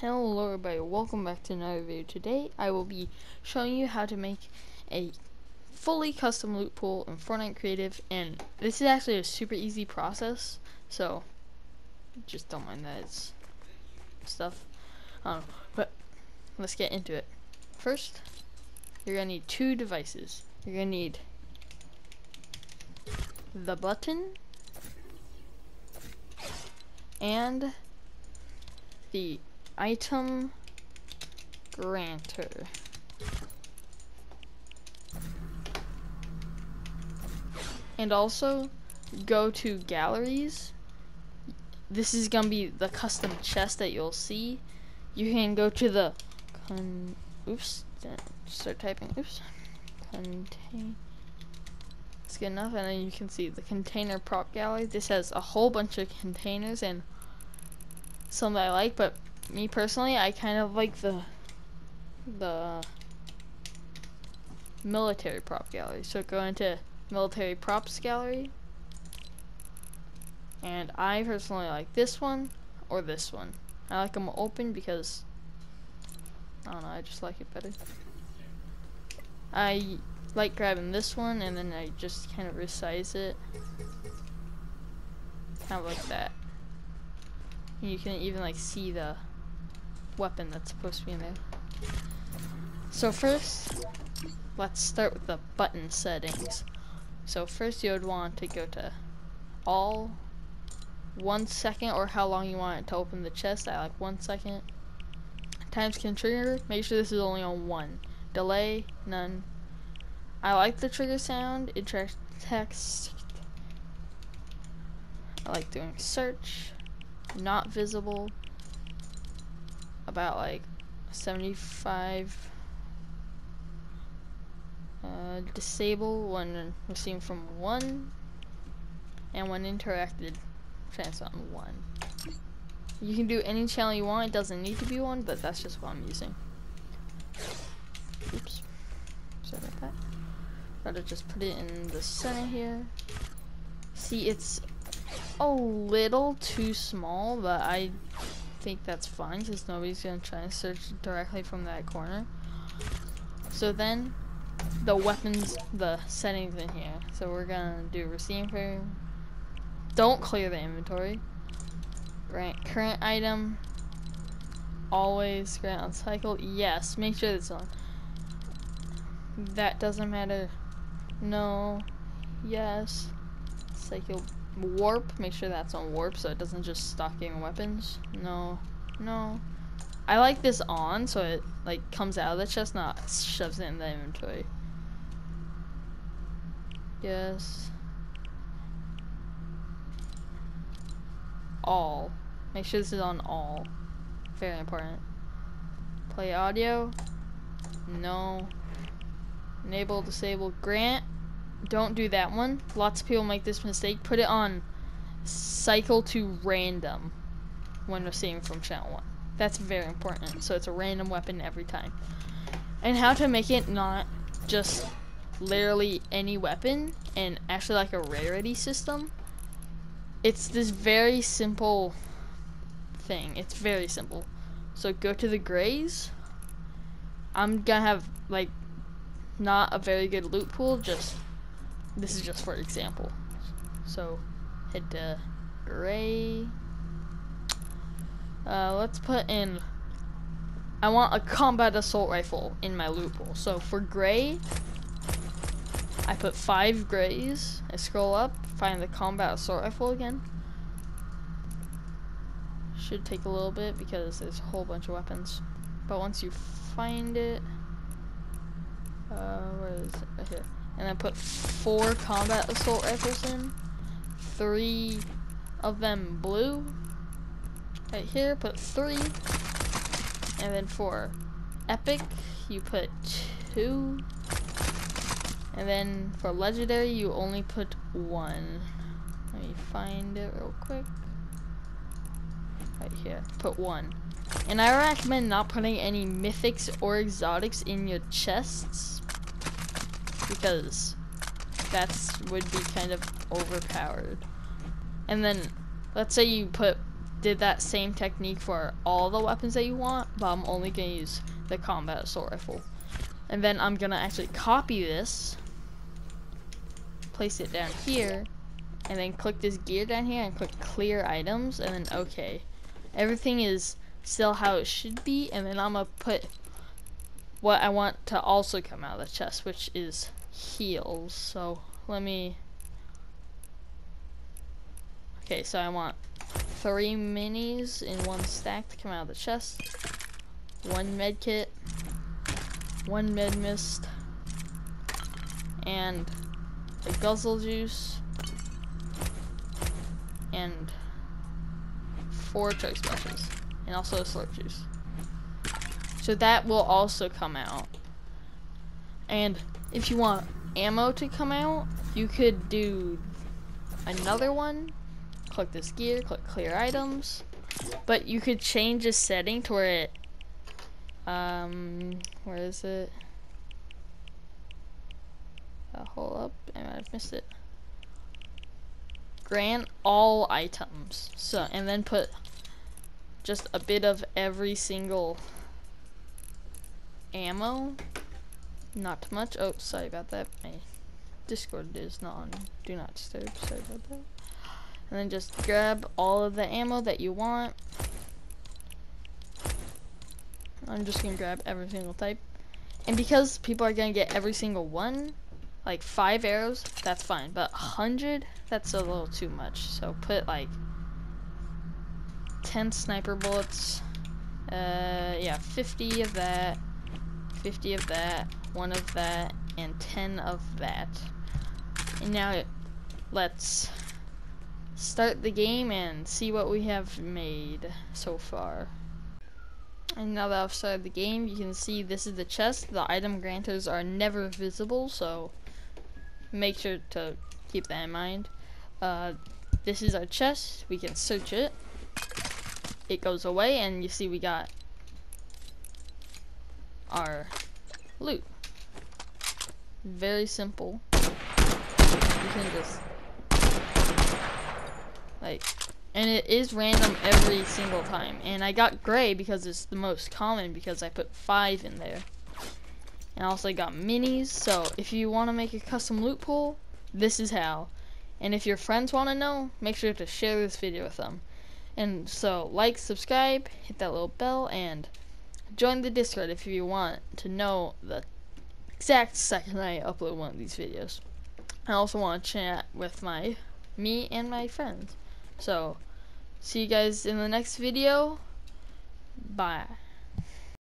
Hello everybody, welcome back to another video. Today I will be showing you how to make a fully custom loot pool in Fortnite Creative and this is actually a super easy process so just don't mind that it's stuff. Um, but let's get into it. First, you're gonna need two devices. You're gonna need the button and the item granter. And also go to galleries. This is gonna be the custom chest that you'll see. You can go to the con oops start typing oops contain it's good enough and then you can see the container prop gallery this has a whole bunch of containers and some that I like but me personally, I kind of like the the military prop gallery. So go into military props gallery. And I personally like this one or this one. I like them open because I don't know, I just like it better. I like grabbing this one and then I just kind of resize it. Kind of like that. You can even like see the weapon that's supposed to be in there. So first, let's start with the button settings. So first you would want to go to all, one second or how long you want it to open the chest. I like one second. Times can trigger, make sure this is only on one. Delay, none. I like the trigger sound, it tracks text. I like doing search, not visible, about like 75 uh, disable when receiving from one and when interacted transfer on one. You can do any channel you want it doesn't need to be one but that's just what I'm using. Oops. Sorry about that. Gotta just put it in the center here. See it's a little too small but I think that's fine because nobody's to try and search directly from that corner. So then the weapons, the settings in here. So we're to do receiver. Don't clear the inventory. Grant current item. Always grant on cycle. Yes, make sure it's on. That doesn't matter. No. Yes. Cycle warp, make sure that's on warp so it doesn't just stop getting weapons. No, no. I like this on so it like comes out of the chest, not shoves it in the inventory. Yes. All. Make sure this is on all. Very important. Play audio. No. Enable, disable, grant don't do that one. Lots of people make this mistake. Put it on cycle to random when receiving from channel 1. That's very important. So it's a random weapon every time. And how to make it not just literally any weapon and actually like a rarity system. It's this very simple thing. It's very simple. So go to the grays. I'm gonna have like not a very good loot pool, just this is just for example. So hit to gray. Uh, let's put in. I want a combat assault rifle in my loot pool. So for gray, I put five grays. I scroll up, find the combat assault rifle again. Should take a little bit because there's a whole bunch of weapons. But once you find it, uh, where is it? Right here and I put four combat assault rifles in. Three of them blue. Right here, put three. And then for epic, you put two. And then for legendary, you only put one. Let me find it real quick. Right here, put one. And I recommend not putting any mythics or exotics in your chests because that's would be kind of overpowered. And then let's say you put did that same technique for all the weapons that you want, but I'm only gonna use the combat assault rifle. And then I'm gonna actually copy this, place it down here, and then click this gear down here and click clear items, and then okay. Everything is still how it should be, and then I'm gonna put what I want to also come out of the chest, which is heals. So let me. Okay, so I want three minis in one stack to come out of the chest, one med kit, one med mist, and a guzzle juice, and four chug splashes, and also a slurp juice. So that will also come out. And if you want ammo to come out, you could do another one. Click this gear, click clear items. But you could change the setting to where it, um, where is it? Uh, hold up, I might have missed it. Grant all items. So, and then put just a bit of every single ammo. Not much. Oh, sorry about that. My Discord is not on Do Not Disturb. Sorry about that. And then just grab all of the ammo that you want. I'm just gonna grab every single type. And because people are gonna get every single one, like five arrows, that's fine. But a hundred, that's a little too much. So put like 10 sniper bullets. Uh, yeah, 50 of that. 50 of that, 1 of that, and 10 of that. And now let's start the game and see what we have made so far. And now that I've started the game, you can see this is the chest. The item granters are never visible, so make sure to keep that in mind. Uh, this is our chest. We can search it. It goes away, and you see we got our loot. Very simple. You can just like and it is random every single time. And I got gray because it's the most common because I put five in there. And also I got minis, so if you want to make a custom loot pool, this is how. And if your friends want to know, make sure to share this video with them. And so, like, subscribe, hit that little bell, and join the Discord if you want to know the exact second I upload one of these videos. I also want to chat with my me and my friends. So, see you guys in the next video. Bye.